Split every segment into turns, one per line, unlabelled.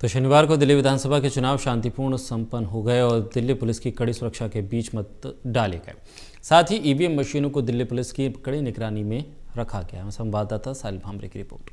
तो शनिवार को दिल्ली विधानसभा के चुनाव शांतिपूर्ण संपन्न हो गए और दिल्ली पुलिस की कड़ी सुरक्षा के बीच मत डाले गए। साथ ही ईवीएम मशीनों को दिल्ली पुलिस की कड़ी निगरानी में रखा गया। संवाददाता साहिल भामरे की रिपोर्ट।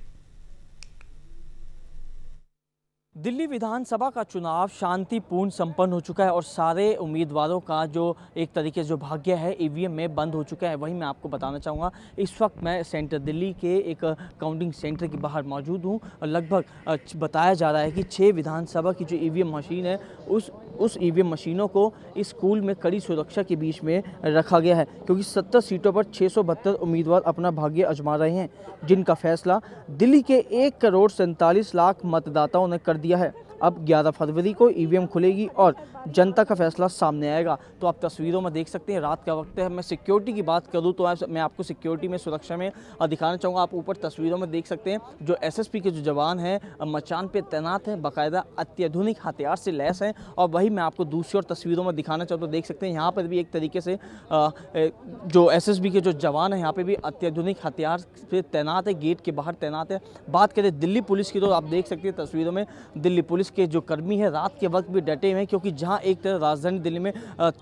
दिल्ली विधानसभा का चुनाव शांतिपूर्ण संपन्न हो चुका है और सारे उम्मीदवारों का जो एक तरीके से जो भाग्य है ईवीएम में बंद हो चुका है। वही मैं आपको बताना चाहूँगा, इस वक्त मैं सेंटर दिल्ली के एक काउंटिंग सेंटर के बाहर मौजूद हूँ। लगभग बताया जा रहा है कि छः विधानसभा की जो ईवीएम मशीन है, उस उस ई मशीनों को इस स्कूल में कड़ी सुरक्षा के बीच में रखा गया है, क्योंकि सत्तर सीटों पर छः सौ बहत्तर उम्मीदवार अपना भाग्य अजमा रहे हैं, जिनका फैसला दिल्ली के एक करोड़ सैंतालीस लाख मतदाताओं ने कर दिया है। अब 11 फरवरी को ईवीएम खुलेगी और जनता का फैसला सामने आएगा। तो आप तस्वीरों में देख सकते हैं, रात का वक्त है। मैं सिक्योरिटी की बात करूँ तो मैं आपको सिक्योरिटी में सुरक्षा में दिखाना चाहूँगा। आप ऊपर तस्वीरों में देख सकते हैं, जो एसएसपी के जो जवान हैं मचान पे तैनात हैं, बाकायदा अत्याधुनिक हथियार से लैस हैं। और वही मैं आपको दूसरी और तस्वीरों में दिखाना चाहूँ तो देख सकते हैं, यहाँ पर भी एक तरीके से जो एस के जो जवान हैं, यहाँ पर भी अत्याधुनिक हथियार से तैनात है, गेट के बाहर तैनात है। बात करें दिल्ली पुलिस की तो आप देख सकते हैं तस्वीरों में, दिल्ली पुलिस के जो कर्मी हैं, रात के वक्त भी डटे हुए हैं, क्योंकि जहाँ एक तरह राजधानी दिल्ली में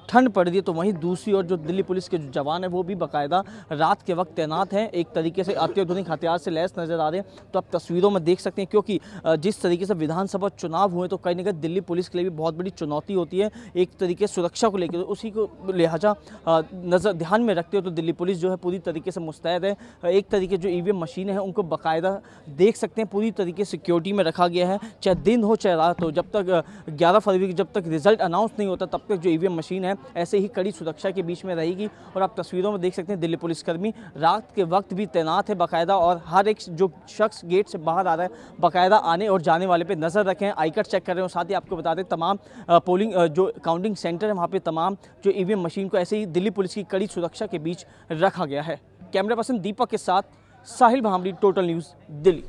ठंड पड़ रही है तो वहीं दूसरी ओर जो दिल्ली पुलिस के जो जवान हैं, वो भी बाकायदा रात के वक्त तैनात हैं। एक तरीके से अत्याधुनिक हथियार से लैस नज़र आ रहे हैं। तो आप तस्वीरों में देख सकते हैं, क्योंकि जिस तरीके से विधानसभा चुनाव हुए तो कहीं ना कहीं दिल्ली पुलिस के लिए भी बहुत बड़ी चुनौती होती है। एक तरीके सुरक्षा को लेकर, उसी को लिहाजा नज़र ध्यान में रखते हो तो दिल्ली पुलिस जो है पूरी तरीके से मुस्तैद है। एक तरीके जो ई वी मशीनें हैं, उनको बाकायदा देख सकते हैं, पूरी तरीके सिक्योरिटी में रखा गया है। चाहे दिन हो, चाहे रात हो, जब तक 11 फरवरी जब तक रिज़ल्ट अनाउंस नहीं होता, तब तक जो ईवीएम मशीन है, ऐसे ही कड़ी सुरक्षा के बीच में रहेगी। और आप तस्वीरों में देख सकते हैं, दिल्ली पुलिसकर्मी रात के वक्त भी तैनात है बाकायदा और हर एक जो शख्स गेट से बाहर आ रहा है, बाकायदा आने और जाने वाले पर नज़र रखें, आई कार्ड चेक कर रहे हो। साथ ही आपको बता दें, तमाम पोलिंग जो काउंटिंग सेंटर है, वहाँ पर तमाम जो ईवीएम मशीन को ऐसे ही दिल्ली पुलिस की कड़ी सुरक्षा के बीच रखा गया है। कैमरा पर्सन दीपक के साथ साहिल भामरी, टोटल न्यूज़ दिल्ली।